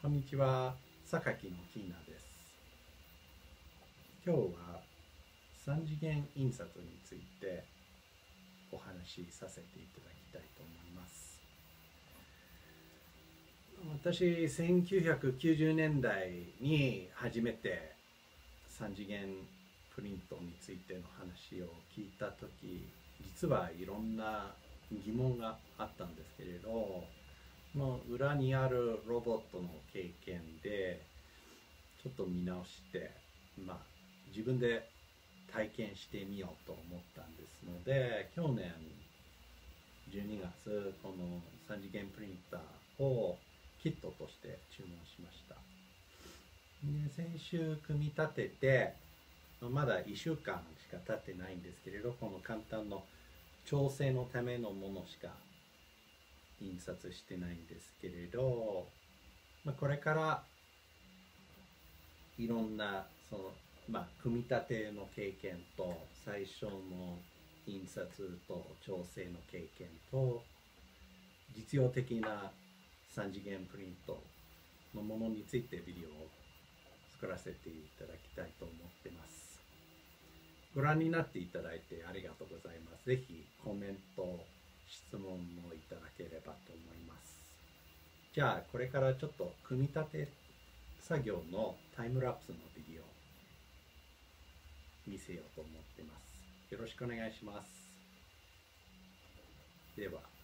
こんにちは、榊のキーナです。今日は三次元印刷についてお話しさせていただきたいと思います。私、1990年代に初めて三次元プリントについての話を聞いた時実はいろんな疑問があったんですけれどの裏にあるロボットの経験でちょっと見直してまあ自分で体験してみようと思ったんですので去年12月この3次元プリンターをキットとして注文しました。で先週組み立ててまだ1週間しか経ってないんですけれどこの簡単の調整のためのものしか印刷してないんですけれど、まあ、これからいろんなその、まあ、組み立ての経験と最初の印刷と調整の経験と実用的な3次元プリントのものについてビデオを作らせていただきたいと思ってます。ご覧になっていただいてありがとうございます。ぜひコメント、質問もいただければと思います。じゃあこれからちょっと組み立て作業のタイムラプスのビデオ見せようと思ってます。よろしくお願いします。では。